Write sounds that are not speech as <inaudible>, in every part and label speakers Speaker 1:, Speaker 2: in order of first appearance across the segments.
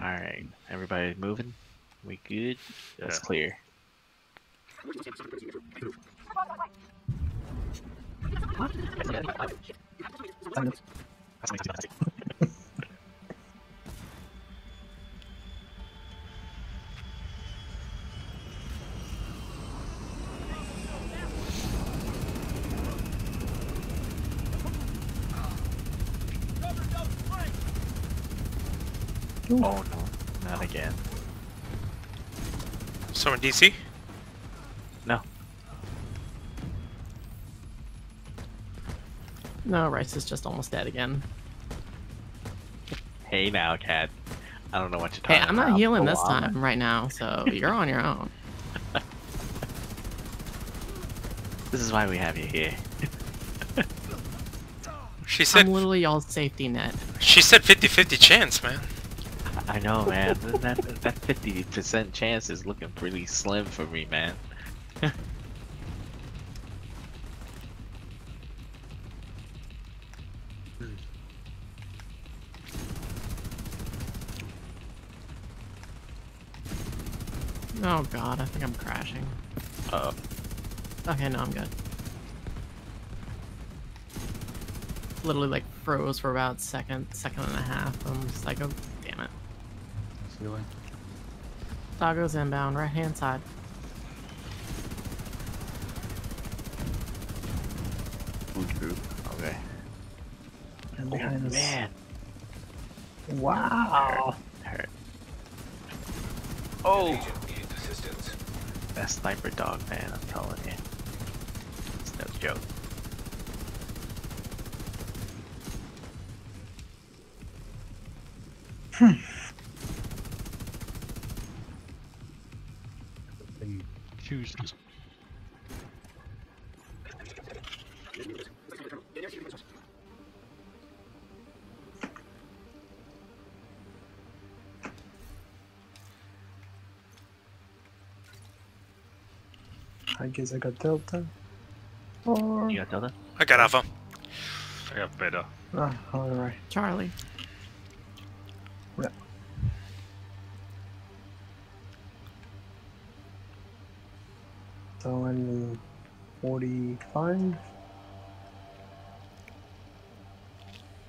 Speaker 1: Alright, everybody moving? We good? That's
Speaker 2: Yeah.
Speaker 1: clear. Oh no, again.
Speaker 3: Someone DC?
Speaker 1: No.
Speaker 4: No, Rice is just almost dead again.
Speaker 1: Hey now, cat. I don't know what you're talking about.
Speaker 4: Hey, I'm
Speaker 1: about.
Speaker 4: not healing
Speaker 1: Go
Speaker 4: this
Speaker 1: on.
Speaker 4: time right now, so you're on your own. <laughs>
Speaker 1: This is why we have you here. <laughs>
Speaker 3: She said
Speaker 4: I'm literally y'all's safety net.
Speaker 3: she said 50-50 chance, man.
Speaker 1: I know, man. that that fifty percent chance is looking pretty slim for me, man. <laughs>
Speaker 4: Oh god, I think I'm crashing.
Speaker 1: Uh,
Speaker 4: Okay, no, I'm good. Literally like froze for about second, second and a half. I'm just like, oh.
Speaker 2: Ceiling.
Speaker 4: Doggo's inbound, right hand side.
Speaker 1: Okay.
Speaker 5: And behind oh, us.
Speaker 1: Man,
Speaker 5: Wow.
Speaker 1: hurt. Oh. That sniper dog, man. I'm telling you. It's no joke.
Speaker 5: I I got Delta. Or.
Speaker 1: You got Delta?
Speaker 3: I got Alpha.
Speaker 2: I got better.
Speaker 5: Ah, alright.
Speaker 4: Charlie. Yeah.
Speaker 5: So I'm 45.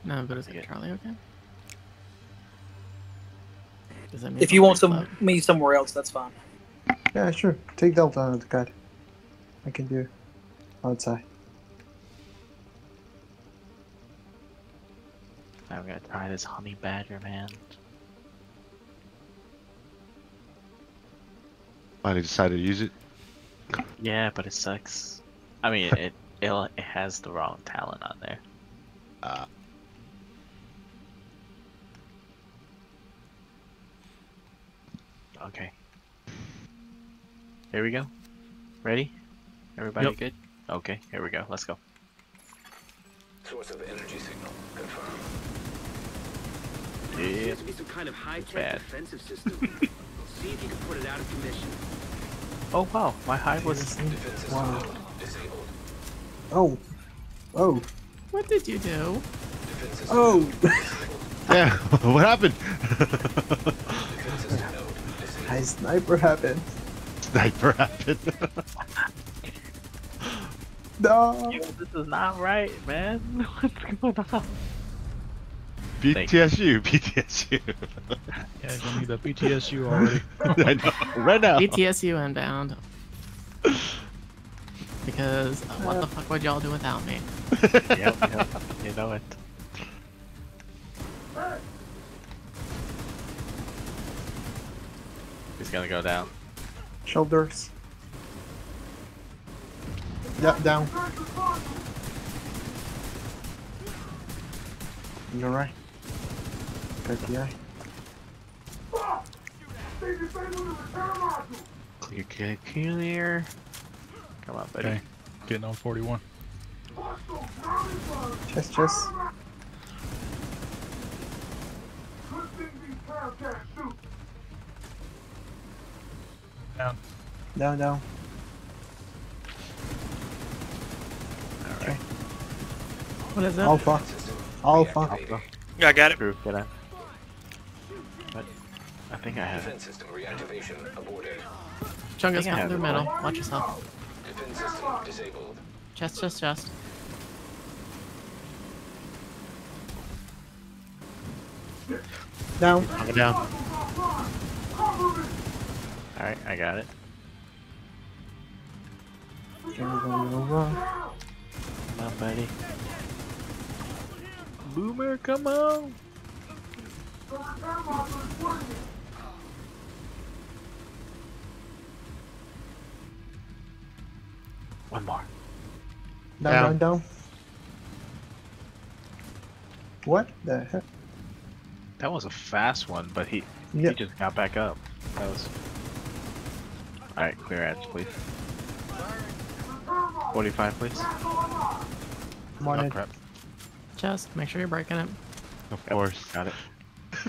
Speaker 4: No, but is
Speaker 1: Okay.
Speaker 4: it Charlie okay? Does that mean
Speaker 6: If you want some me somewhere else, that's fine.
Speaker 5: Yeah, sure. Take Delta out of the cut. I can do outside.
Speaker 1: I'm gonna try this honey badger, man.
Speaker 7: Finally decided to use it.
Speaker 1: Yeah, but it sucks. I mean, <laughs> it it, it has the wrong talent on there.
Speaker 7: Uh,
Speaker 1: Okay. Here we go. Ready? Everybody
Speaker 2: Yep.
Speaker 1: good? Okay, here we go. Let's go.
Speaker 8: Source of energy signal confirmed.
Speaker 1: Yeah.
Speaker 9: Seems to be some kind of high-tech defensive system. <laughs> See if you can put it out of commission.
Speaker 1: Oh wow, my high was.
Speaker 8: Defense system
Speaker 5: Wow.
Speaker 8: disabled.
Speaker 5: Oh. Oh.
Speaker 4: What did you do?
Speaker 5: Oh. <laughs>
Speaker 7: yeah, <laughs> what happened?
Speaker 8: Defense system node disabled.
Speaker 5: High sniper happened.
Speaker 7: Sniper happened.
Speaker 5: No.
Speaker 1: Yo, this is not right, man. <laughs> What's going on?
Speaker 7: BTSU, BTSU. <laughs>
Speaker 2: Yeah, you need the BTSU already. <laughs>
Speaker 7: I know, right now.
Speaker 4: BTSU inbound. Because uh, what the fuck would y'all do without me?
Speaker 1: yep, yep, you know it. He's gonna go down.
Speaker 5: Shoulders. Yeah, down. You're right. Got.
Speaker 1: Clear, clear, clear. Come on, buddy.
Speaker 2: Okay. Getting on 41.
Speaker 5: Chest, chest.
Speaker 2: Down.
Speaker 5: Down, down.
Speaker 1: Alright.
Speaker 4: What is it?
Speaker 5: Alpha.
Speaker 8: System
Speaker 5: Alpha.
Speaker 8: reactivating.
Speaker 1: Alpha.
Speaker 3: Yeah, I got it.
Speaker 1: Group, get out. What? I think I have it.
Speaker 8: Defense system reactivation aborted.
Speaker 4: Chungus,
Speaker 1: think
Speaker 4: come through
Speaker 1: it.
Speaker 4: middle. Watch yourself.
Speaker 8: Defense system disabled.
Speaker 4: Chest, chest, chest.
Speaker 5: Down.
Speaker 1: Knock it down. Alright, I got it.
Speaker 5: Okay, we're going.
Speaker 1: Come on, buddy. Boomer, come on! One more.
Speaker 5: Down,
Speaker 1: Down.
Speaker 5: down, down. What the heck?
Speaker 1: That was a fast one, but he
Speaker 5: Yeah.
Speaker 1: he just got back up. That was. Alright, clear edge, please. 45, please.
Speaker 5: I'm on
Speaker 7: Oh crap.
Speaker 4: Chest, make sure you're breaking it.
Speaker 7: Of
Speaker 1: Yep,
Speaker 7: course.
Speaker 1: Got it. <laughs>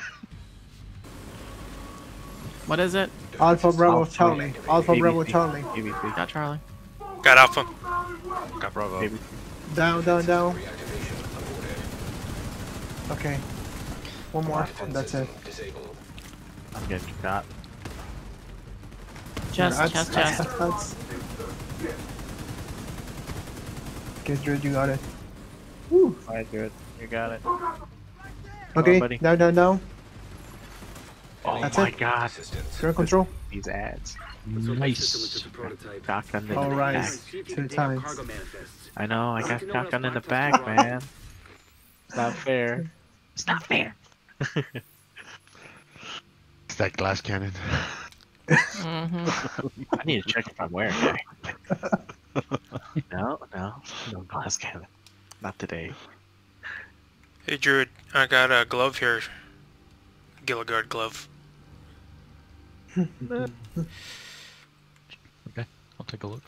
Speaker 4: What is it?
Speaker 5: Alpha Bravo Charlie. Alpha Bravo Charlie.
Speaker 4: Got Charlie.
Speaker 3: Got Alpha.
Speaker 2: Got Bravo.
Speaker 1: ABC.
Speaker 5: Down, down, down. Okay. One more.
Speaker 8: Defense
Speaker 5: That's it.
Speaker 1: I'm getting shot.
Speaker 4: Chest,
Speaker 5: That's-
Speaker 4: chest, chest. <laughs>
Speaker 5: Get rid, you got it. Woo.
Speaker 1: Alright, good. You got it.
Speaker 5: Okay,
Speaker 1: buddy.
Speaker 5: down, down, down.
Speaker 1: Oh
Speaker 5: That's
Speaker 1: my
Speaker 5: it.
Speaker 1: god,
Speaker 8: Assistance.
Speaker 5: Ground control.
Speaker 1: these ads.
Speaker 9: Let's hope that system was
Speaker 2: Nice.
Speaker 9: just a prototype.
Speaker 1: Shotgun in the
Speaker 5: All right.
Speaker 1: back.
Speaker 9: See
Speaker 5: Two
Speaker 9: can dig up
Speaker 5: times.
Speaker 1: I know, I got
Speaker 9: like to
Speaker 1: shotgun in the back, man. It's not fair. It's not fair.
Speaker 7: It's that glass cannon.
Speaker 4: Mm-hmm.
Speaker 1: I need to check if I'm wearing it. <laughs> no, no, no glass cannon. Not today.
Speaker 3: Hey, Druid, I got a glove here. Gila Guard glove. <laughs>
Speaker 2: Okay, I'll take a look.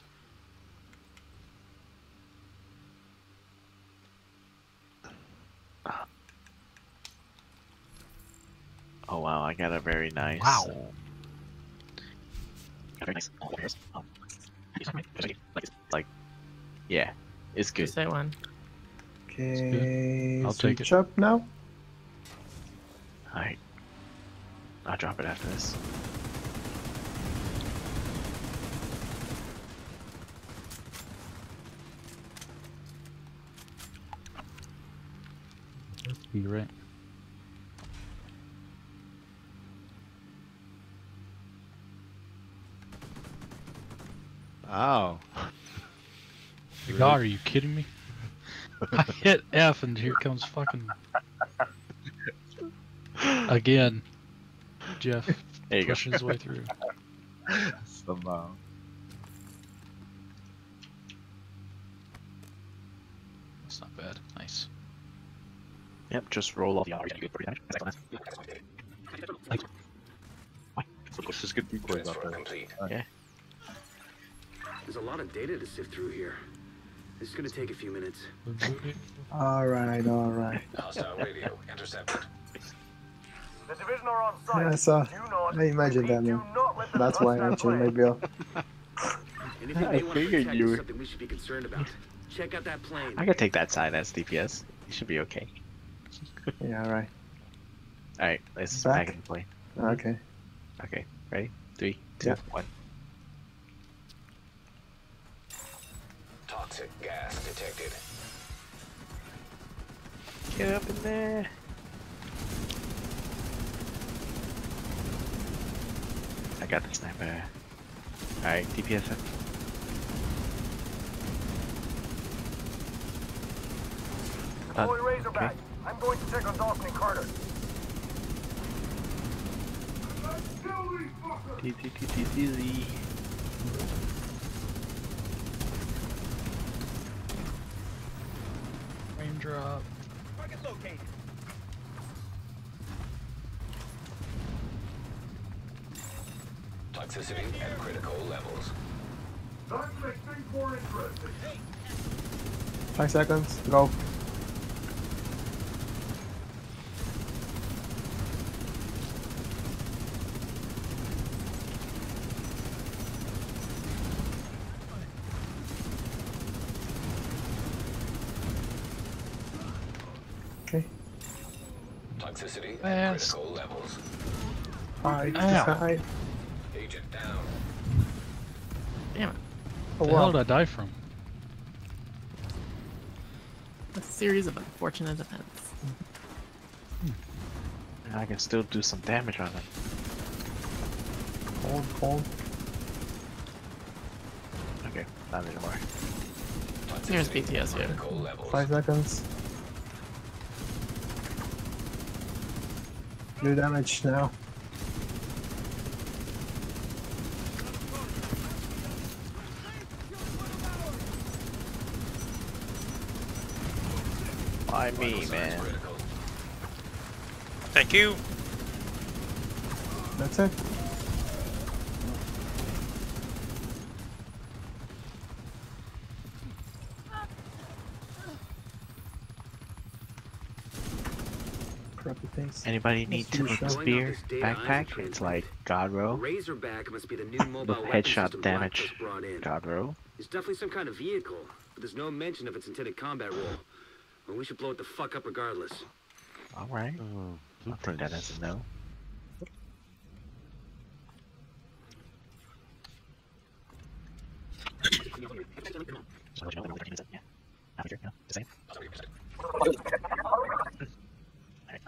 Speaker 1: Oh wow, I got a very nice.
Speaker 2: Wow.
Speaker 1: Uh, very nice. um, Like, yeah, it's good.
Speaker 4: Just say one.
Speaker 5: Okay.
Speaker 2: I'll take
Speaker 5: switch
Speaker 2: it.
Speaker 5: up now.
Speaker 1: Alright. I'll drop it after this.
Speaker 2: You're right.
Speaker 7: Ow.
Speaker 2: God, are you kidding me? I <laughs> hit F and here comes fucking again. Jeff
Speaker 1: There you go.
Speaker 2: pushing his way through. <laughs>
Speaker 1: Somehow.
Speaker 2: That's not bad. Nice.
Speaker 1: Yep, just roll off the hours.
Speaker 7: Let's just get decoys out
Speaker 8: Transfer
Speaker 7: there.
Speaker 8: complete.
Speaker 9: There's a lot of data to sift through here. This is gonna take a few minutes.
Speaker 5: All right, all right.
Speaker 8: Hostile radio intercepted.
Speaker 6: The division are on site.
Speaker 5: Yeah, I saw.
Speaker 6: Do not,
Speaker 5: I imagined that, man.
Speaker 6: not let them
Speaker 5: That's why I
Speaker 6: touch that
Speaker 5: changed my bill.
Speaker 9: Anything
Speaker 1: I
Speaker 9: want to
Speaker 1: figured you were-
Speaker 9: something we should be concerned about. Check out that plane.
Speaker 1: I could take that side as DPS. You should be okay.
Speaker 5: Yeah, all right.
Speaker 1: Alright, let's
Speaker 5: Back.
Speaker 1: back in the plane.
Speaker 5: Okay.
Speaker 1: Okay, ready? Three, two,
Speaker 5: Yeah.
Speaker 1: one.
Speaker 8: Toxic gas
Speaker 1: Get up in there. I got the sniper. Alright, DPS. up. Done.
Speaker 6: Deploy Razorback. I'm going to check on Dawson and Carter.
Speaker 1: Easy, easy, easy.
Speaker 2: Raindrop.
Speaker 8: Toxicity at critical levels.
Speaker 5: Five seconds. Go. Okay.
Speaker 8: Toxicity at critical levels.
Speaker 5: Hide,
Speaker 2: Ow.
Speaker 5: just hide.
Speaker 8: Agent down.
Speaker 4: Damn it.
Speaker 5: Oh,
Speaker 2: the hell
Speaker 5: wow.
Speaker 2: did I die from?
Speaker 4: A series of unfortunate events.
Speaker 1: And I can still do some damage on them.
Speaker 5: Hold, hold.
Speaker 1: Okay, not anymore.
Speaker 4: Here's BTS here.
Speaker 5: Five seconds. Do damage now.
Speaker 1: Why me, man?
Speaker 3: Thank you.
Speaker 5: That's it. Crappy things.
Speaker 1: Anybody need
Speaker 5: Let's
Speaker 1: to
Speaker 5: shot.
Speaker 1: spear
Speaker 9: Going off this data I'm
Speaker 1: backpack? It's like God roll.
Speaker 9: Razorback must be the new <laughs> mobile
Speaker 1: With headshot damage.
Speaker 9: Black just brought in.
Speaker 1: God roll.
Speaker 9: It's definitely some kind of vehicle, but there's no mention of its intended combat role. Well, we should blow it the fuck up regardless.
Speaker 1: Alright.
Speaker 7: Oh, mm-hmm.
Speaker 1: I'll take that as a no. Yeah. After, no, the same. Alright.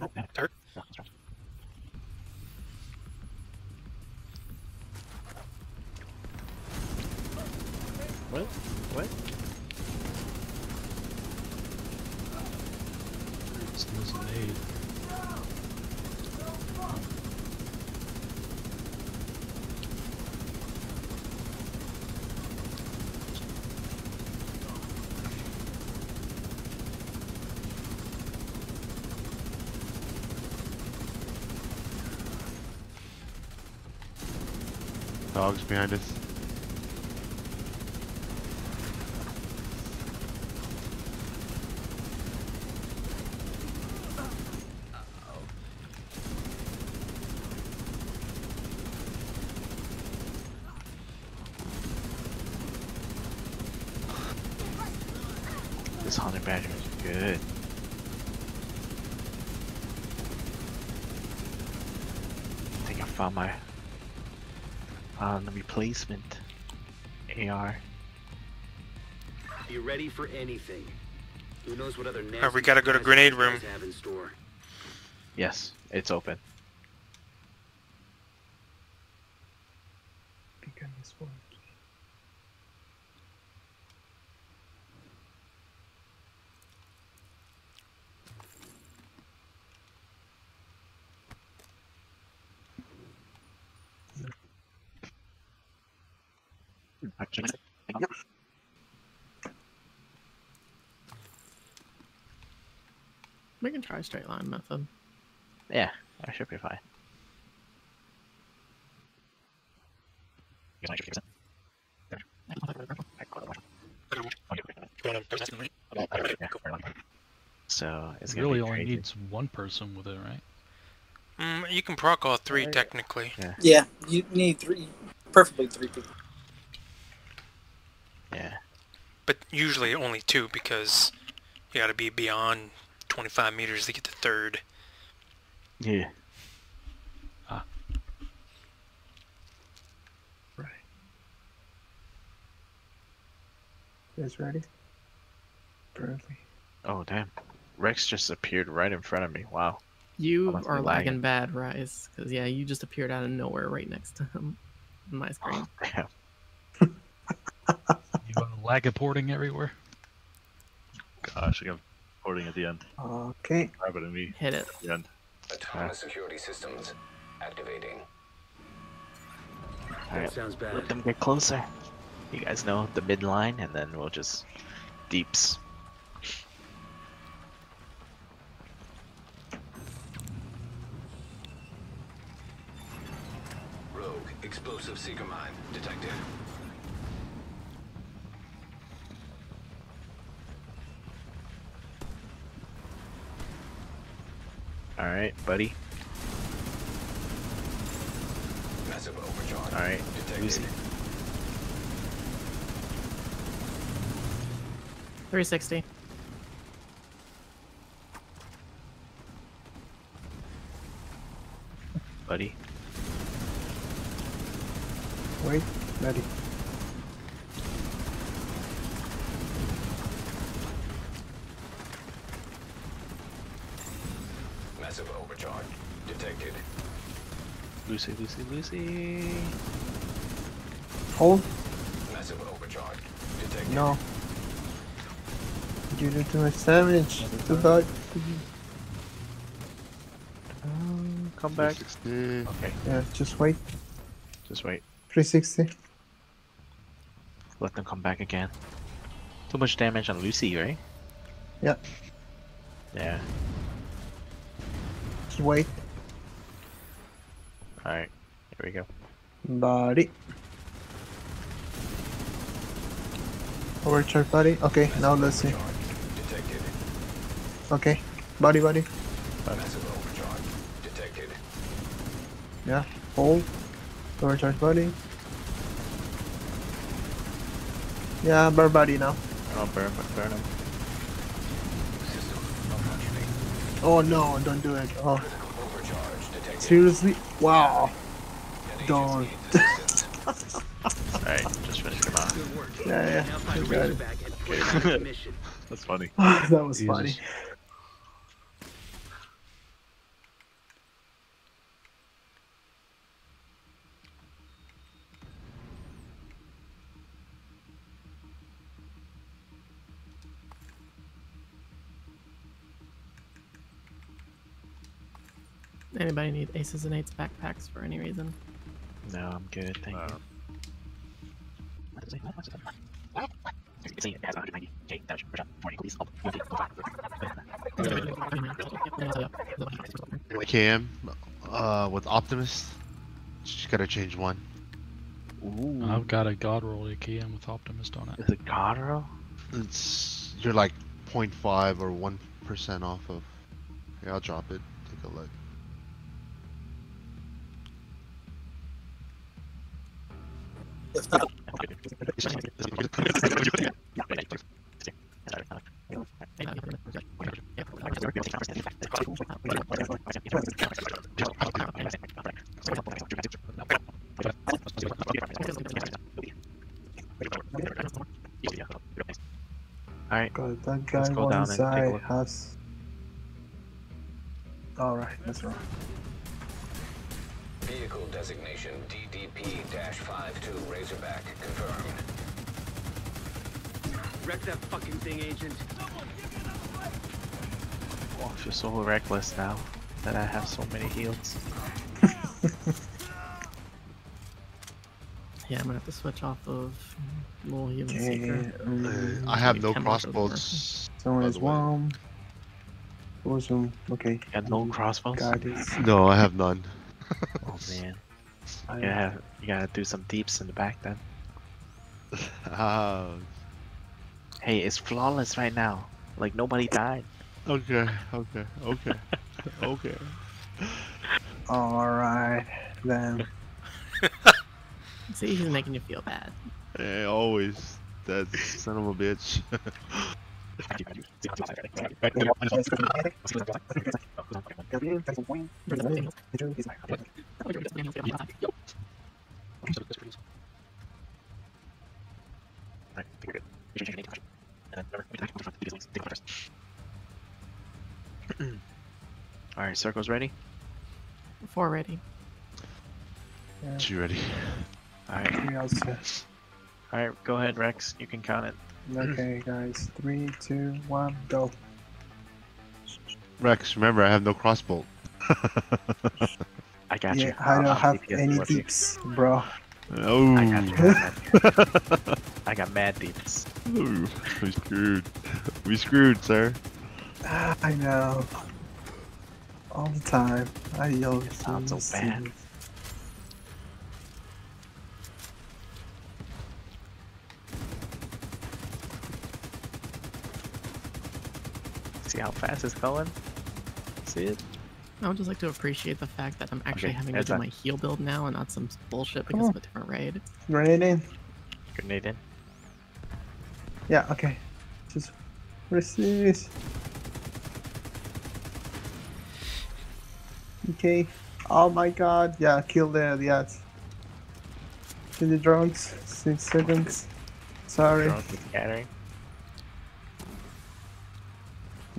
Speaker 1: Oh, yeah,
Speaker 3: Hurt.
Speaker 1: no, that's right. What? What?
Speaker 2: It's an aid.
Speaker 7: Dogs behind us.
Speaker 1: This honey badger is good. I think I found my found the replacement AR.
Speaker 9: Be ready for anything. Who knows what other nasty
Speaker 3: Uh, we gotta go to grenade room.
Speaker 9: Have in store.
Speaker 1: Yes, it's open.
Speaker 5: Beacon is formed.
Speaker 4: We can try straight line method.
Speaker 1: Yeah, I should be fine. So it's
Speaker 2: It
Speaker 1: gonna
Speaker 2: really
Speaker 1: be
Speaker 2: only needs one person with it, right?
Speaker 3: Mm, you can proc all three technically.
Speaker 10: Yeah, you need three, preferably three people.
Speaker 1: Yeah.
Speaker 3: But usually only two because you gotta be beyond 25 meters to get to third.
Speaker 1: Yeah. Ah.
Speaker 5: Right. You guys ready? Apparently.
Speaker 1: Oh damn. Rex just appeared right in front of me. Wow.
Speaker 4: You are
Speaker 1: lagging.
Speaker 4: lagging bad, Rise. Because, yeah, you just appeared out of nowhere right next to him on my screen.
Speaker 1: Damn. <laughs> <laughs>
Speaker 2: You got lagaporting everywhere.
Speaker 11: Gosh, I got porting at the end.
Speaker 5: Okay.
Speaker 11: Grab and me
Speaker 4: Hit it.
Speaker 11: at the end.
Speaker 8: Autonomous security systems activating.
Speaker 9: That
Speaker 1: Alright.
Speaker 9: sounds bad.
Speaker 1: Let them get closer. You guys know the midline, and then we'll just deeps.
Speaker 8: Rogue explosive seeker mine detected.
Speaker 1: Alright, buddy.
Speaker 8: Massive overcharge.
Speaker 1: Alright,
Speaker 8: Detected.
Speaker 4: 360.
Speaker 1: Buddy.
Speaker 5: Wait, ready.
Speaker 8: Massive overcharge. Detected.
Speaker 1: Lucy, Lucy, Lucy.
Speaker 5: Hold.
Speaker 8: Massive overcharge. Detected.
Speaker 5: No. You do too much damage. Too bad.
Speaker 1: Um, come back.
Speaker 7: 360.
Speaker 1: Okay,
Speaker 5: Yeah, just wait.
Speaker 1: just wait.
Speaker 5: 360.
Speaker 1: Let them come back again. Too much damage on Lucy, right?
Speaker 5: Yeah.
Speaker 1: Yeah.
Speaker 5: Just wait.
Speaker 1: Alright. Here we go.
Speaker 5: Body. Overcharge body. Okay, now let's see.
Speaker 8: Detected.
Speaker 5: Okay. Body, body.
Speaker 8: Massive overcharge. Detected.
Speaker 5: Yeah. Hold. Overcharge body. Yeah, burn body now.
Speaker 1: Oh, burn, burn him.
Speaker 8: System malfunctioning.
Speaker 5: Oh no, don't do it. Oh,
Speaker 8: Critical overcharge detected.
Speaker 5: seriously? Wow.
Speaker 8: An
Speaker 5: Don't.
Speaker 8: agency.
Speaker 1: Alright, just finish him off.
Speaker 9: Good work.
Speaker 5: Yeah, yeah.
Speaker 9: Now find
Speaker 5: You.
Speaker 9: Razorback and <laughs> put it out of mission.
Speaker 11: That's funny. <laughs>
Speaker 5: that was
Speaker 1: Jesus.
Speaker 5: funny.
Speaker 4: Anybody need aces and eights backpacks for any reason?
Speaker 1: No, I'm good, thank
Speaker 11: Uh,
Speaker 1: you.
Speaker 7: KM uh, with Optimist. Just gotta change one.
Speaker 1: Ooh.
Speaker 2: I've got a god roll AKM with Optimist on it.
Speaker 1: Is it Godro?
Speaker 7: It's you're like 0.5 or 1% off of. Yeah, I'll drop it. Take a look.
Speaker 1: Alright,
Speaker 5: God, that guy
Speaker 1: Let's go
Speaker 5: on
Speaker 1: down
Speaker 5: the
Speaker 1: and take a
Speaker 5: side
Speaker 1: look.
Speaker 5: has. Alright, that's wrong.
Speaker 8: DDP-52 Razorback confirmed.
Speaker 9: Wreck that fucking thing, Agent.
Speaker 1: oh, I feel so reckless now that I have so many heals. <laughs>
Speaker 4: Yeah, I'm gonna have to switch off of Little Human
Speaker 5: Okay,
Speaker 4: Seeker.
Speaker 5: um,
Speaker 7: I have no
Speaker 4: Camera doesn't work.
Speaker 7: crossbows.
Speaker 5: someone
Speaker 7: by
Speaker 5: is
Speaker 7: the
Speaker 5: warm. Awesome. Okay.
Speaker 1: Got no crossbows?
Speaker 7: No, I have none.
Speaker 1: Oh man. You gotta, have, you gotta do some deeps in the back then.
Speaker 7: Ah, <laughs>
Speaker 1: Hey, it's flawless right now. Like nobody died.
Speaker 7: okay, okay, okay, <laughs> okay.
Speaker 5: Alright, then. <laughs>
Speaker 4: See, he's making you feel bad.
Speaker 7: Hey, always that son of a bitch.
Speaker 1: Right, you're good. You should change your name to question. And then remember, we can actually do these things first. Alright, circle's ready?
Speaker 4: Four ready.
Speaker 7: you ready?
Speaker 5: Alright,
Speaker 1: Alright,
Speaker 5: three outside.
Speaker 1: alright, go ahead, Rex. You can count it.
Speaker 5: Okay, guys. Three, two, one, go.
Speaker 7: Rex, remember I have no crossbow. <laughs>
Speaker 1: I got you.
Speaker 5: Yeah, I
Speaker 1: I'll-
Speaker 5: don't
Speaker 1: I'll
Speaker 5: have
Speaker 1: DPS
Speaker 5: any
Speaker 1: towards you.
Speaker 5: bro.
Speaker 7: Oh,
Speaker 1: I got you. <laughs> I got mad deeps.
Speaker 7: Ooh, we screwed. We screwed, sir.
Speaker 5: Ah, I know. All the time. I always
Speaker 1: Sounds so bad. See how fast it's going? See it?
Speaker 4: I would just like to appreciate the fact that I'm actually
Speaker 1: Okay,
Speaker 4: having to do
Speaker 1: up.
Speaker 4: my heal build now and not some bullshit because
Speaker 5: on.
Speaker 4: of a different raid.
Speaker 5: Grenade in.
Speaker 1: Grenade in.
Speaker 5: Yeah, okay. Just resist. Okay. Oh my god. Yeah, kill the the ads. Kill the drones. Six seconds. Sorry.
Speaker 1: Drones with scattering.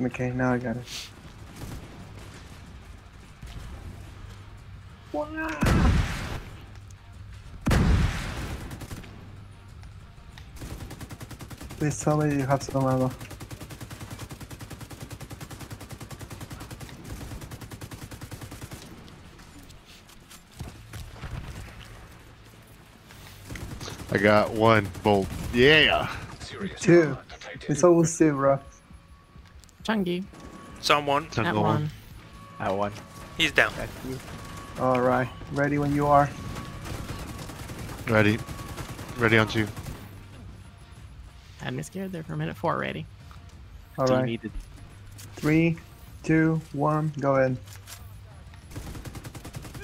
Speaker 5: Okay, now I got it. Please tell me you have some ammo.
Speaker 7: I got one bolt. Yeah.
Speaker 5: Two. It's almost two, bro.
Speaker 4: Chungy,
Speaker 3: Someone.
Speaker 7: Took
Speaker 4: at
Speaker 7: the one.
Speaker 4: one.
Speaker 1: That one.
Speaker 3: He's down.
Speaker 5: Alright, ready when you are.
Speaker 7: Ready. Ready on two.
Speaker 4: Had me scared there for a minute. Four ready.
Speaker 5: Alright. Three, two, one, go ahead.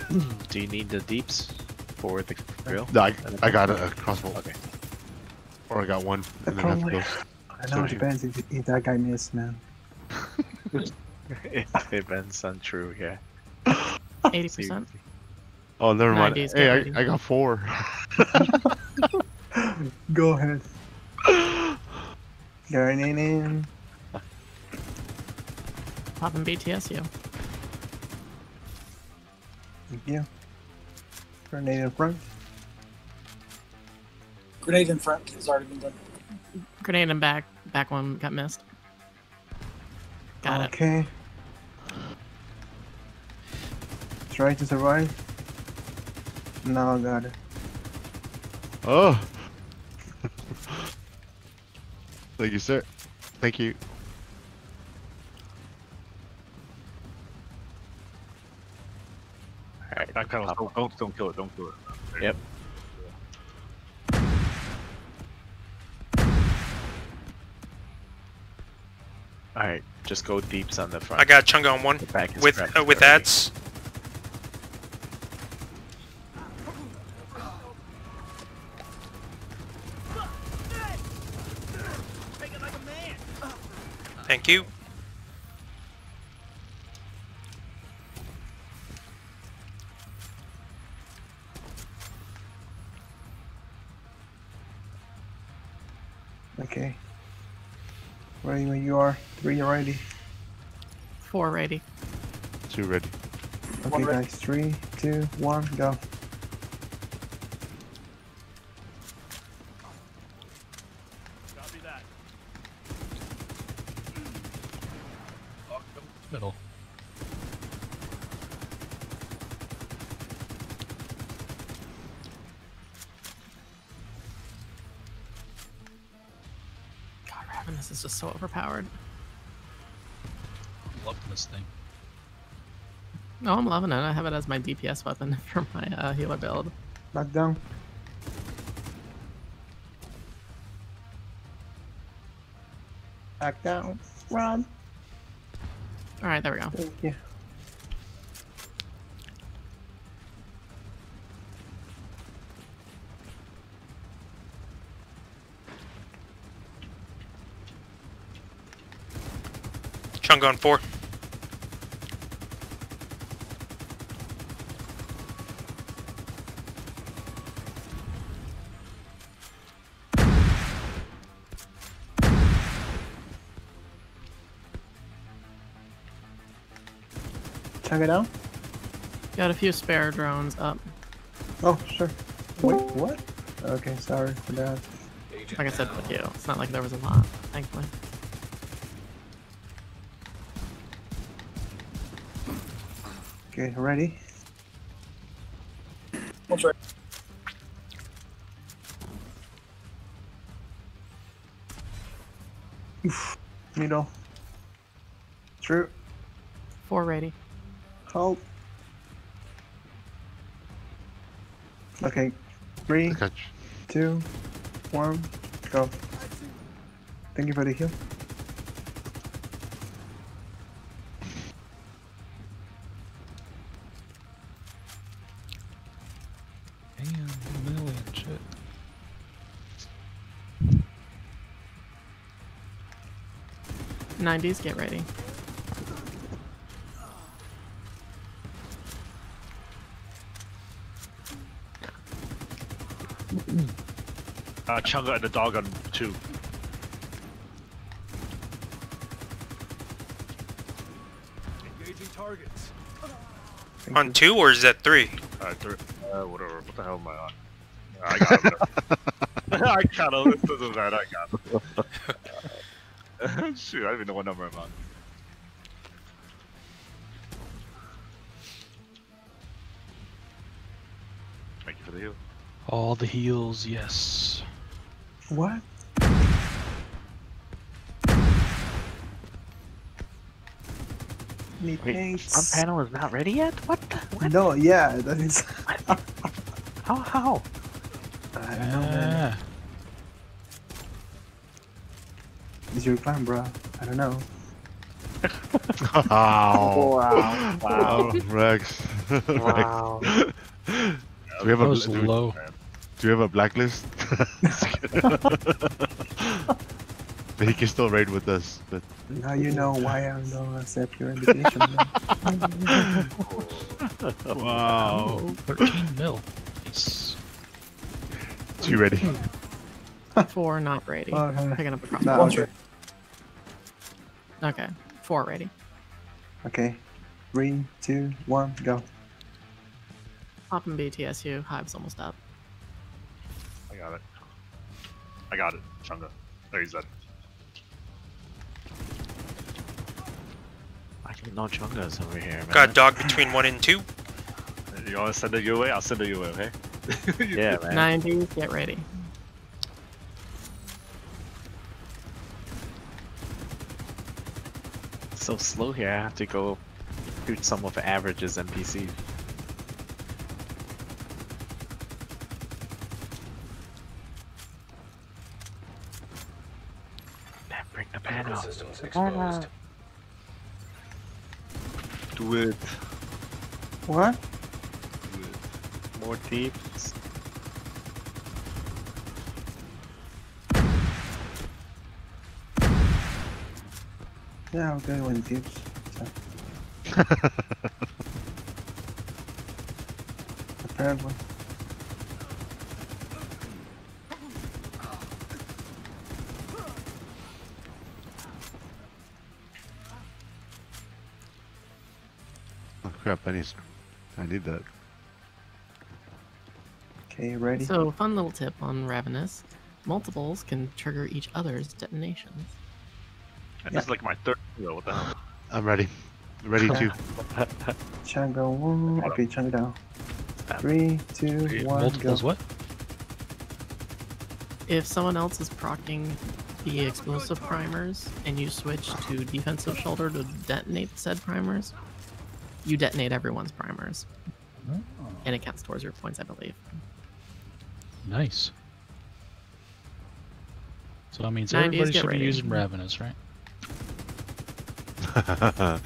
Speaker 5: <clears throat>
Speaker 1: Do you need the deeps for the grill?
Speaker 7: No, I, I got a, a crossbow.
Speaker 1: Okay.
Speaker 7: Or I got one. And then I have to go.
Speaker 5: I know it depends if, if that guy missed, man. <laughs>
Speaker 1: it depends on true, yeah.
Speaker 4: Eighty percent. <laughs>
Speaker 7: Oh, never mind. Hey, I, I got four. <laughs>
Speaker 5: Go ahead. Going in, in.
Speaker 4: Popping BTSU.
Speaker 5: Thank you. Grenade in front.
Speaker 10: Grenade in front has already been done.
Speaker 4: Grenade and back. Back one got missed. Got it.
Speaker 5: okay. Try to survive. Now I got it.
Speaker 7: Oh. <laughs> Thank you, sir. Thank you.
Speaker 1: Alright.
Speaker 11: Not kind of, don't, don't, don't kill it, don't kill it.
Speaker 1: Yep. Alright, just go deeps on the front.
Speaker 3: I got Chunga on one
Speaker 1: back
Speaker 3: with uh, with ads. Thank you.
Speaker 5: Three ready.
Speaker 4: Four ready.
Speaker 7: Two ready.
Speaker 5: Okay,
Speaker 10: One ready.
Speaker 5: guys. Three, two, one, go.
Speaker 4: I'm loving it. I have it as my DPS weapon <laughs> for my uh, healer build.
Speaker 5: Back down. Back down. Run.
Speaker 4: All right, there we go.
Speaker 5: Thank you.
Speaker 3: Chunga on four.
Speaker 5: Chug it out.
Speaker 4: Got a few spare drones up.
Speaker 5: Oh, sure. Wait, what? Okay, sorry for that.
Speaker 4: Like I said,
Speaker 8: down.
Speaker 4: with you. It's not like there was a lot, thankfully.
Speaker 5: Okay, ready?
Speaker 10: One's right.
Speaker 5: Middle. True.
Speaker 4: Four ready.
Speaker 5: Help. Okay. Three, two, one, go. Thank you for the heal.
Speaker 4: Damn, million shit. Nineties, get ready.
Speaker 11: Uh, Chunga and the dog on two.
Speaker 6: Engaging targets.
Speaker 3: On two or is that three?
Speaker 11: Uh, three. Uh, whatever. What the hell am I on? I got him. <laughs> I got him. This doesn't matter. I got him. <laughs> Shoot, I don't even know what number I'm on. Thank you for the heal.
Speaker 2: All the heals, yes.
Speaker 5: What? Need
Speaker 1: Wait,
Speaker 5: paints.
Speaker 1: front panel is not ready yet? What the? What?
Speaker 5: No, yeah, that is. <laughs>
Speaker 1: How? How?
Speaker 5: I don't know, man. It's your plan, bro. I don't know.
Speaker 7: Wow. <laughs>
Speaker 1: Wow. Wow.
Speaker 7: Rex. <laughs> Rex.
Speaker 1: wow.
Speaker 7: Do we have a
Speaker 2: that was
Speaker 7: do we,
Speaker 2: low.
Speaker 7: Do you have a blacklist? <laughs> but he can still raid with us. But
Speaker 5: Now you know why I don't accept your invitation. <laughs>
Speaker 2: Wow. 13 mil. Nice.
Speaker 7: you ready?
Speaker 4: Four, not ready.
Speaker 5: Okay.
Speaker 4: Picking up a crossbow.
Speaker 5: Nah,
Speaker 10: One
Speaker 5: okay.
Speaker 4: Okay, four ready.
Speaker 5: okay. Three, two, one, go.
Speaker 4: Popping BTSU. Hive's almost up.
Speaker 11: I got it. I got it. Chunga. There he's dead.
Speaker 1: I didn't know Chunga's over here, man.
Speaker 3: Got dog between one and two.
Speaker 11: You want to send it your way? I'll send it your way, okay? <laughs>
Speaker 1: Yeah, man.
Speaker 4: 90s, get ready.
Speaker 1: so slow here. I have to go shoot some of the averages NPC. Damn, bring the
Speaker 8: Critical
Speaker 1: panel.
Speaker 8: systems
Speaker 1: Panel.
Speaker 8: Exposed. Ah.
Speaker 11: Do it.
Speaker 5: What?
Speaker 11: Do it.
Speaker 1: More thieves.
Speaker 5: Yeah, I'll go with tips. So, <laughs> apparently.
Speaker 7: Crap! I need. I need that.
Speaker 5: Okay, ready?
Speaker 4: So, fun little tip on Ravenous. Multiples can trigger each other's detonations.
Speaker 11: And this is like my third hero. What the hell?
Speaker 7: I'm ready. Ready to. <laughs>
Speaker 5: Chango one. Okay, Chango down. Three, two,
Speaker 2: Wait,
Speaker 5: one,
Speaker 2: Multiples
Speaker 5: go.
Speaker 2: what?
Speaker 4: If someone else is procking the explosive primers and you switch to defensive shoulder to detonate said primers, you detonate everyone's primers. Oh. And it counts towards your points, I believe.
Speaker 2: Nice. So that means everybody should
Speaker 4: ready.
Speaker 2: be using Ravenous, right? <laughs>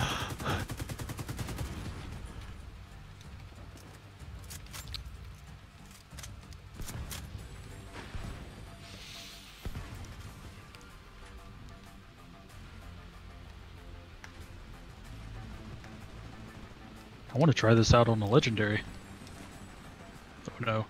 Speaker 2: want to try this out on the legendary. Oh no.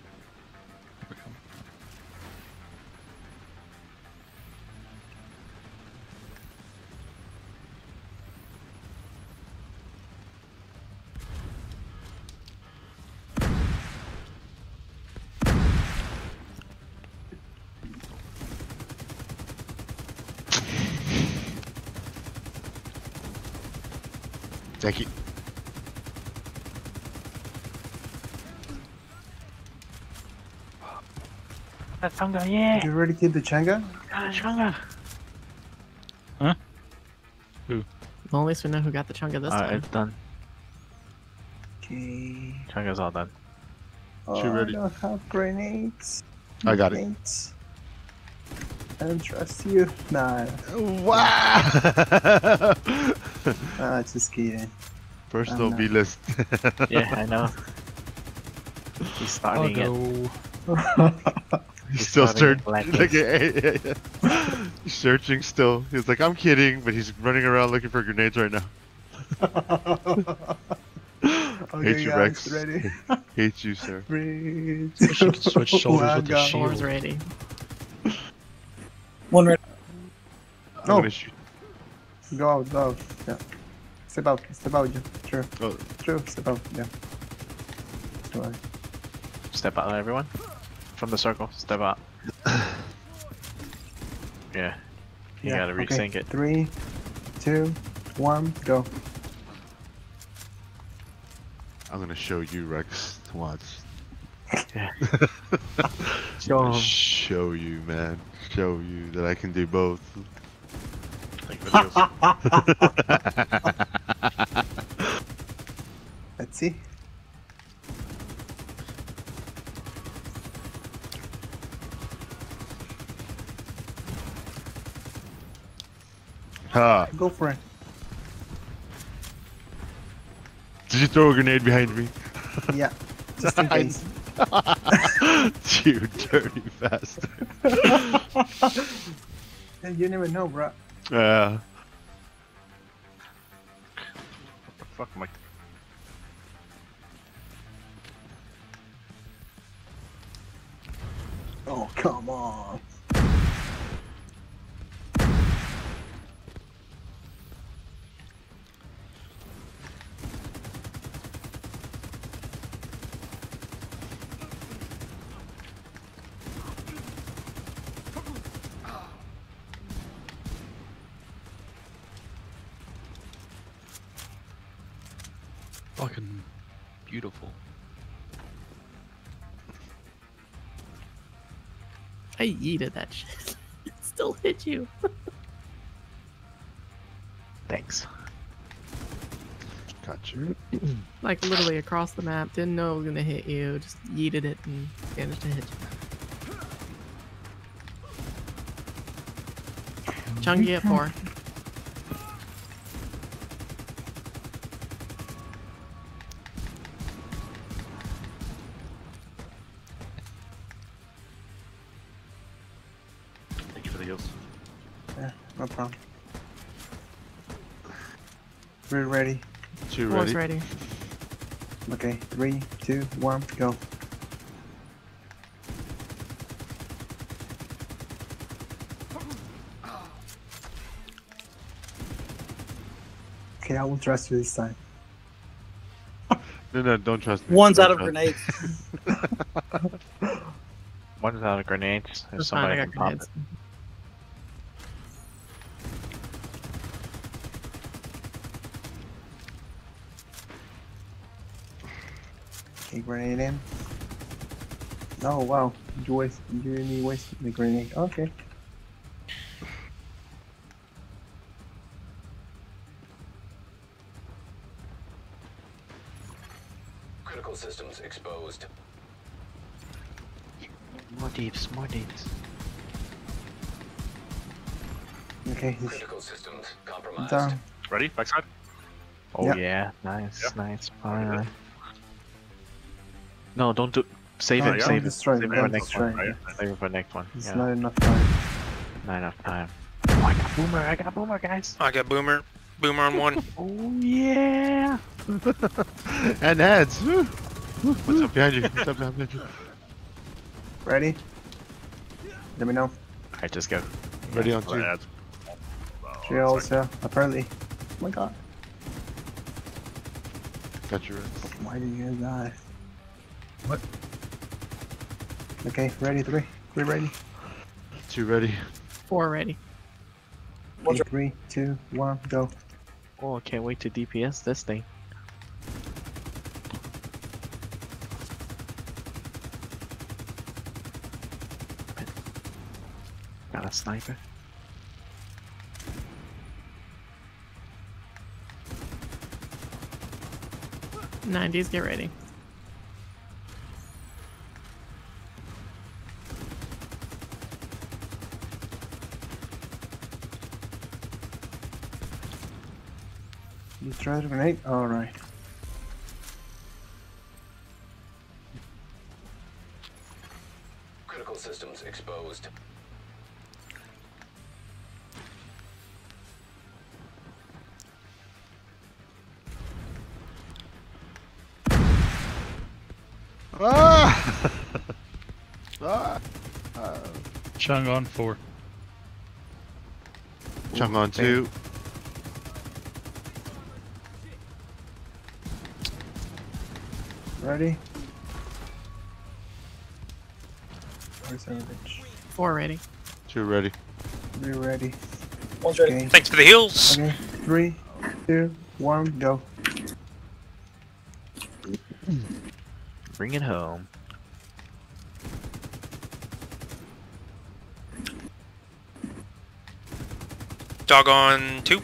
Speaker 7: Thank you.
Speaker 1: That Chunga, yeah!
Speaker 5: You already killed the Changa?
Speaker 1: Ah, got a Chunga!
Speaker 4: Well, at least we know who got the chunga this
Speaker 1: Alright,
Speaker 4: time.
Speaker 1: it's done.
Speaker 5: Okay.
Speaker 1: Chunga's all done.
Speaker 5: Oh,
Speaker 7: ready.
Speaker 5: I don't have grenades.
Speaker 7: I got it.
Speaker 5: Grenades. I don't trust you. Nah,
Speaker 7: Wow! <laughs>
Speaker 5: nah, just kidding.
Speaker 7: Personal
Speaker 5: I'm not.
Speaker 7: B list.
Speaker 1: Yeah, I know. <laughs> He's <laughs>
Speaker 2: Oh
Speaker 1: starting it.
Speaker 2: No.
Speaker 7: He's still
Speaker 1: starting
Speaker 7: stirred.
Speaker 1: at blacklist.
Speaker 7: Like, yeah, yeah, yeah. He's searching still. He's like, I'm kidding, but he's running around looking for grenades right now. <laughs>
Speaker 5: okay,
Speaker 7: Hate you,
Speaker 5: guys,
Speaker 7: Rex.
Speaker 5: ready? <laughs>
Speaker 7: Hate you, sir.
Speaker 5: Three,
Speaker 2: Wish you switch shoulders
Speaker 5: one,
Speaker 2: with the
Speaker 5: go.
Speaker 2: shield.
Speaker 4: Four's ready.
Speaker 10: One red.
Speaker 5: No.
Speaker 7: gonna. Oh.
Speaker 5: Go out, go out. Yeah. Step out, step out, yeah. True,
Speaker 7: Oh,
Speaker 5: true, step out, yeah. Alright.
Speaker 1: Step out, everyone. From the circle, step out. <coughs> yeah. You
Speaker 5: yeah.
Speaker 1: gotta
Speaker 5: okay.
Speaker 1: resync it.
Speaker 5: Three, two, one, go.
Speaker 7: I'm gonna show you, Rex. To watch.
Speaker 1: Yeah. <laughs> Show 'em.
Speaker 7: Show you, man. Show you that I can do both. <laughs>
Speaker 5: Let's see.
Speaker 7: Ha!
Speaker 5: Go for it.
Speaker 7: Did you throw a grenade behind me?
Speaker 5: Yeah. <laughs> Just in
Speaker 7: I-
Speaker 5: case. <laughs>
Speaker 7: you dirty bastard.
Speaker 5: Hey, <laughs> you never know, bro.
Speaker 7: Yeah.
Speaker 11: what the fuck am I?
Speaker 5: Oh, come on.
Speaker 4: I yeeted that shit. <laughs> it still hit you.
Speaker 1: Thanks.
Speaker 7: Got you.
Speaker 4: Like literally across the map. Didn't know it was gonna hit you. Just yeeted it and managed to hit you. Chunky at four.
Speaker 5: We're ready.
Speaker 7: Two
Speaker 4: Four's
Speaker 7: ready.
Speaker 4: ready.
Speaker 5: Okay, three, two, one, go. Okay, I will trust you this time. <laughs>
Speaker 7: No, no, don't trust me.
Speaker 10: One's
Speaker 7: Don't
Speaker 10: out of grenades. <laughs>
Speaker 1: One's out of grenades. If
Speaker 4: That's fine, I
Speaker 1: somebody
Speaker 4: got
Speaker 1: can pop
Speaker 4: grenades.
Speaker 1: it.
Speaker 5: Grenade in. Oh wow, you waste you really wasted the grenade. Okay.
Speaker 8: Critical systems exposed.
Speaker 1: More deeps, more deeps.
Speaker 5: Okay, he's
Speaker 8: Critical systems compromised.
Speaker 5: down.
Speaker 11: Ready? Backside?
Speaker 1: Oh
Speaker 5: Yeah.
Speaker 1: yeah, nice,
Speaker 11: Yeah.
Speaker 1: nice. Fine. No, don't do. Save
Speaker 5: No,
Speaker 1: it,
Speaker 11: yeah.
Speaker 1: save it. Save it for next one.
Speaker 11: Right?
Speaker 1: Save it for next one.
Speaker 5: It's
Speaker 1: Yeah.
Speaker 5: not enough time.
Speaker 1: Not enough time. Oh, I got boomer. I got boomer, guys.
Speaker 3: I got boomer. Boomer on one. <laughs>
Speaker 1: Oh yeah. <laughs>
Speaker 7: and heads. What's up behind you? What's up behind you?
Speaker 5: Ready? Let me know.
Speaker 1: I just go.
Speaker 7: Ready on
Speaker 11: Oh,
Speaker 7: two.
Speaker 11: that's- oh,
Speaker 5: Three
Speaker 11: that's
Speaker 5: also, apparently. Oh my god.
Speaker 7: Got you. Rex.
Speaker 5: Why did you guys die?
Speaker 2: What?
Speaker 5: Okay, ready, three. Three ready.
Speaker 7: Two ready.
Speaker 4: Four ready.
Speaker 5: Okay, three, two, one, go.
Speaker 1: Oh, I can't wait to DPS this thing. Got a sniper.
Speaker 4: Nineties, get ready.
Speaker 5: You try to grenade? Alright.
Speaker 8: Critical systems exposed. Ah! <laughs> ah! Uh.
Speaker 2: Chung on four.
Speaker 7: Chung on two.
Speaker 5: Ready? Where's Savage?
Speaker 4: Four ready.
Speaker 7: Two ready.
Speaker 5: Three ready.
Speaker 10: One's ready.
Speaker 5: Okay.
Speaker 3: Thanks for the heals.
Speaker 5: Okay. Three, two, one, go.
Speaker 1: Bring it home.
Speaker 3: Dog on two.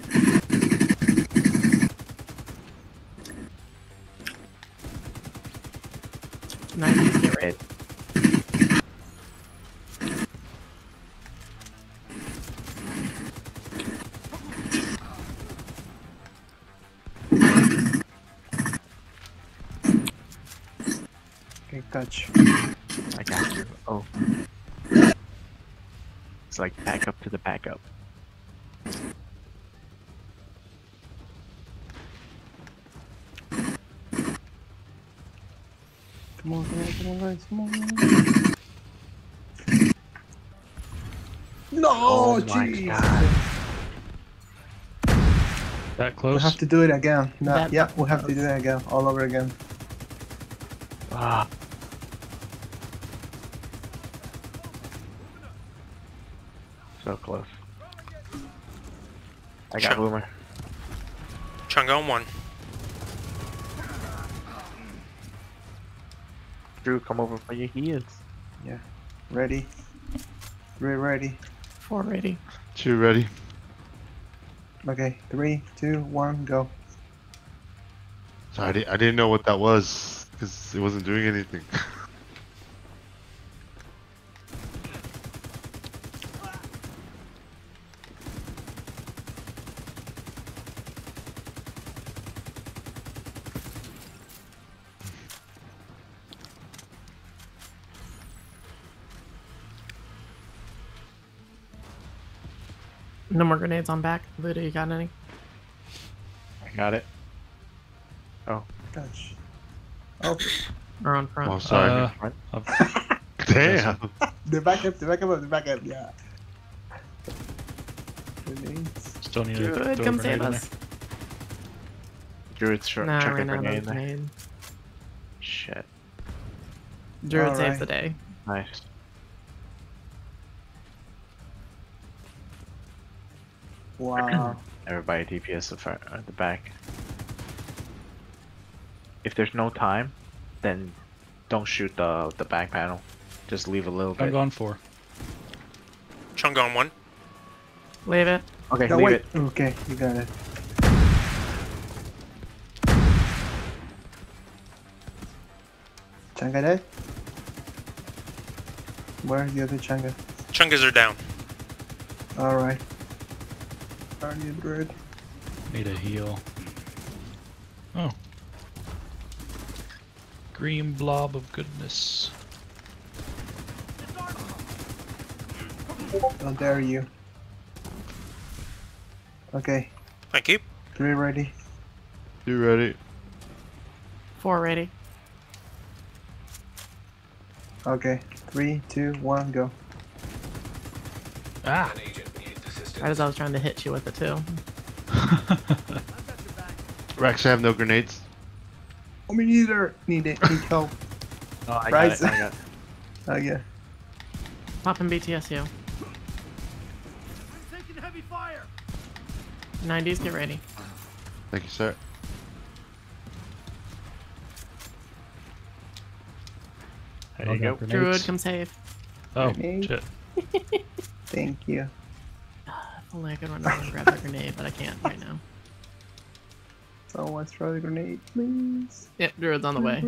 Speaker 5: Okay, catch.
Speaker 1: I got you. Oh. It's like back up to the backup.
Speaker 5: Come on, come on, come on, guys, come on. No,
Speaker 1: Oh my
Speaker 5: jeez.
Speaker 1: God.
Speaker 2: That
Speaker 5: We
Speaker 2: close.
Speaker 5: have to do it again. No,
Speaker 4: That-
Speaker 5: yeah, we have to do it again, all over again.
Speaker 1: Ah. So close. I got
Speaker 3: Sure.
Speaker 1: boomer.
Speaker 3: Chung on one.
Speaker 1: Drew, come over for your heals. Yeah.
Speaker 5: Ready? Three ready.
Speaker 4: Four ready.
Speaker 7: Two ready.
Speaker 5: Okay, three, two, one, go.
Speaker 7: Sorry, I didn't know what that was because it wasn't doing anything. <laughs>
Speaker 4: grenades on back. Luda, you got any?
Speaker 1: I got it.
Speaker 5: Catch. Oh,
Speaker 4: Or on front?
Speaker 7: oh, sorry.
Speaker 2: Uh,
Speaker 1: Right? <laughs>
Speaker 2: I've-
Speaker 7: Damn. <laughs>
Speaker 5: the backup, the backup, the backup, yeah. Grenades.
Speaker 2: still need to
Speaker 4: Good,
Speaker 2: throw
Speaker 4: come save us.
Speaker 1: Druid's short.
Speaker 4: Nah,
Speaker 1: chuck a
Speaker 4: right now, no
Speaker 1: grenade in there.
Speaker 4: grenade.
Speaker 1: Shit.
Speaker 4: Druid
Speaker 5: Alright.
Speaker 4: saves the day.
Speaker 1: Nice.
Speaker 5: Wow. <clears throat>
Speaker 1: Everybody DPS the front, at uh, the back. If there's no time, then don't shoot the the back panel. Just leave a little
Speaker 2: I'm
Speaker 1: bit.
Speaker 2: gone four.
Speaker 3: Chung on one.
Speaker 4: Leave it.
Speaker 1: Okay,
Speaker 5: no,
Speaker 1: leave
Speaker 5: wait.
Speaker 1: it.
Speaker 5: Okay, you got it. Changa dead? Where's the other Changa?
Speaker 3: Chungas are down.
Speaker 5: Alright. Guardian Druid.
Speaker 2: Need a heal. Oh. Green blob of goodness.
Speaker 5: How dare you. Okay,
Speaker 3: Thank you.
Speaker 5: three ready.
Speaker 7: You ready?
Speaker 4: Four ready.
Speaker 5: Okay, three, two, one, go.
Speaker 2: Ah!
Speaker 4: Right as I was trying to hit you with it too. <laughs>
Speaker 7: Rex, I have no grenades.
Speaker 5: Oh, me neither. Need it. Need help. <laughs>
Speaker 1: Oh, I
Speaker 5: Right.
Speaker 1: got it. I got it.
Speaker 5: Oh <laughs> yeah.
Speaker 4: Popping BTSU.
Speaker 6: Taking heavy fire.
Speaker 4: 90s, get ready.
Speaker 7: Thank you, sir.
Speaker 1: There
Speaker 2: I
Speaker 1: you go.
Speaker 4: Druid, come save.
Speaker 2: Oh,
Speaker 5: Grenade.
Speaker 2: shit.
Speaker 5: Thank you.
Speaker 4: If only I could run over and grab that grenade, but I can't right now.
Speaker 5: Someone throw the grenade, please.
Speaker 4: Yep, Druid's on the way.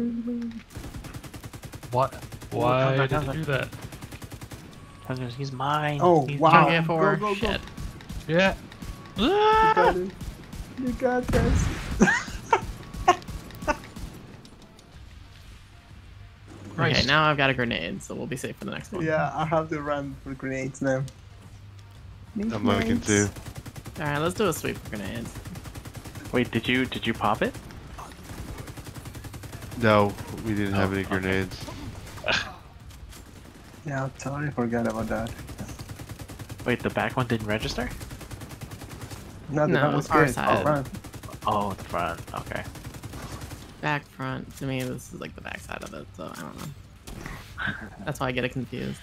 Speaker 2: What? Why
Speaker 1: back,
Speaker 2: did you do that?
Speaker 1: Chungus, He's mine.
Speaker 5: Oh
Speaker 1: He's
Speaker 5: wow.
Speaker 4: Chunky at.
Speaker 5: Go, go, go.
Speaker 4: Shit.
Speaker 2: Yeah.
Speaker 5: You got it. You got this.
Speaker 4: Okay, now I've got a grenade, so we'll be safe for the next one.
Speaker 5: yeah, I have to run for grenades now. Need
Speaker 7: I'm looking too.
Speaker 4: Alright, let's do a sweep for grenades.
Speaker 1: Wait, did you did you pop it?
Speaker 7: No, we didn't have
Speaker 1: Oh,
Speaker 7: any
Speaker 1: okay.
Speaker 7: grenades. <laughs>
Speaker 5: Yeah, I totally forgot about that.
Speaker 1: Wait, the back one didn't register?
Speaker 5: No, the
Speaker 4: No,
Speaker 5: front was
Speaker 4: our
Speaker 5: good.
Speaker 4: side.
Speaker 5: Front.
Speaker 1: Oh, the front. Okay.
Speaker 4: Back front. To me, this is like the back side of it, so I don't know. <laughs> That's why I get it confused.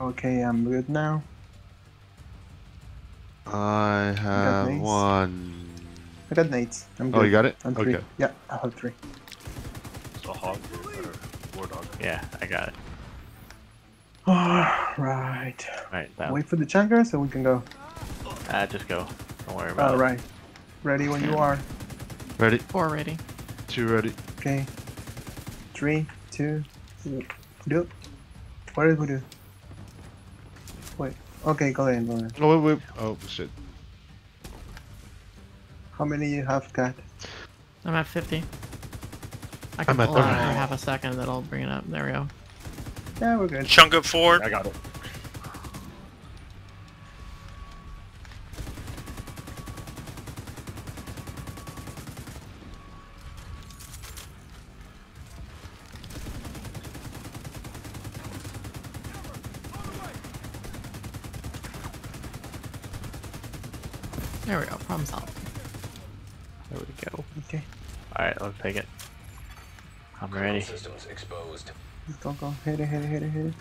Speaker 5: Okay, I'm good now.
Speaker 7: I have
Speaker 5: these?
Speaker 7: one.
Speaker 5: I got nades. I'm good.
Speaker 7: Oh, you got it?
Speaker 5: I'm three.
Speaker 7: Okay.
Speaker 5: Yeah, I have three.
Speaker 11: It's a hog or war dog.
Speaker 1: Yeah, I got it. <sighs>
Speaker 5: Alright.
Speaker 1: Right, that
Speaker 5: Wait for the chunker so we can go.
Speaker 1: Ah, just go. Don't worry about
Speaker 5: Alright. Ready when you are.
Speaker 7: Ready?
Speaker 4: Four ready.
Speaker 7: Two ready.
Speaker 5: Okay. Three, two, do. What did we do? Wait. Okay, go ahead, go ahead.
Speaker 7: Oh, wait, wait. Oh, shit.
Speaker 5: How many you have got?
Speaker 4: I'm at 50. I can
Speaker 7: I'm at 30.
Speaker 4: for half a second, that'll bring it up. There we go.
Speaker 5: Yeah, we're good.
Speaker 3: Chunk up four.
Speaker 11: I got it.
Speaker 4: Go,
Speaker 1: go.
Speaker 5: Hit it, hit it, hit it, hit it.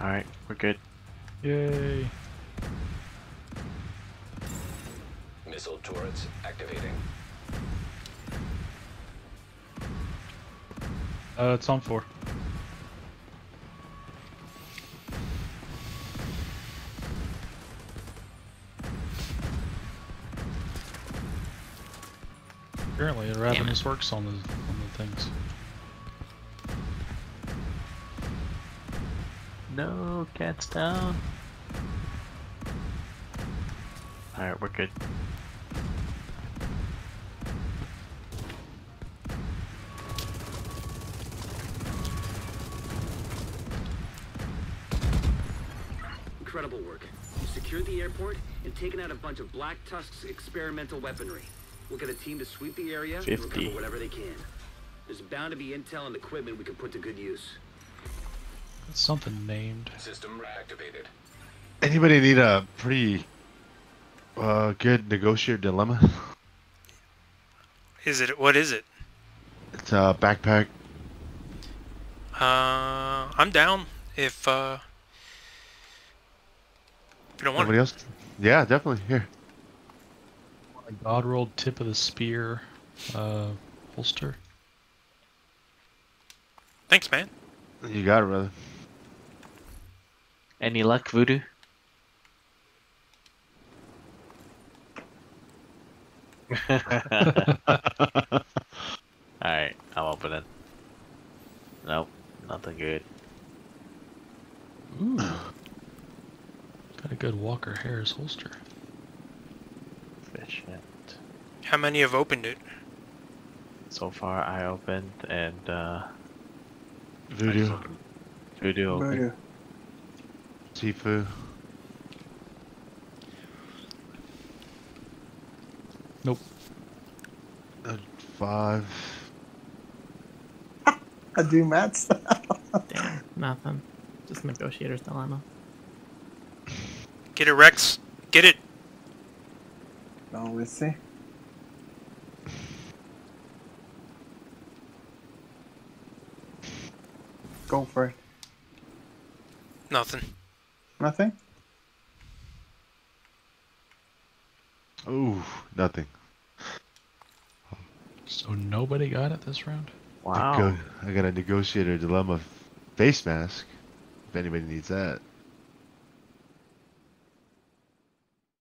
Speaker 1: Alright, we're good.
Speaker 2: Yay.
Speaker 8: Missile turrets activating.
Speaker 2: Uh, it's on four. Apparently, the Ravenous works on the on the things.
Speaker 1: No, cats down. Alright, we're good.
Speaker 9: Incredible work. You secured the airport and taken out a bunch of Black Tusk's experimental weaponry. We'll get a team to sweep the area and
Speaker 1: 50.
Speaker 9: recover whatever they can. There's bound to be intel and equipment we can put to good use.
Speaker 2: It's something named.
Speaker 8: System reactivated.
Speaker 7: Anybody need a pretty uh, good negotiator dilemma?
Speaker 3: Is it? What is it?
Speaker 7: It's a backpack.
Speaker 3: Uh, I'm down. If uh, if you don't want
Speaker 7: Nobody else? Yeah, definitely. Here.
Speaker 2: A God rolled tip of the spear uh, holster.
Speaker 3: Thanks, man.
Speaker 7: You got it, brother.
Speaker 1: Any luck, Voodoo? <laughs> Alright, I'm opening. Nope, nothing good.
Speaker 2: Ooh. Got a good Walker Harris holster.
Speaker 1: Efficient.
Speaker 3: How many have opened it?
Speaker 1: So far, I opened and uh,
Speaker 7: Voodoo.
Speaker 1: Voodoo opened.
Speaker 5: Voodoo.
Speaker 7: Tifu.
Speaker 2: Nope.
Speaker 7: Uh, five. <laughs>
Speaker 5: I do mats.
Speaker 4: Damn, nothing. Just negotiator's dilemma.
Speaker 3: Get it, Rex. Get it.
Speaker 5: we'll see. Go for it.
Speaker 3: Nothing.
Speaker 5: Nothing?
Speaker 7: Ooh, nothing.
Speaker 2: So nobody got it this round?
Speaker 1: Wow.
Speaker 7: I got a negotiator dilemma face mask. If anybody needs that.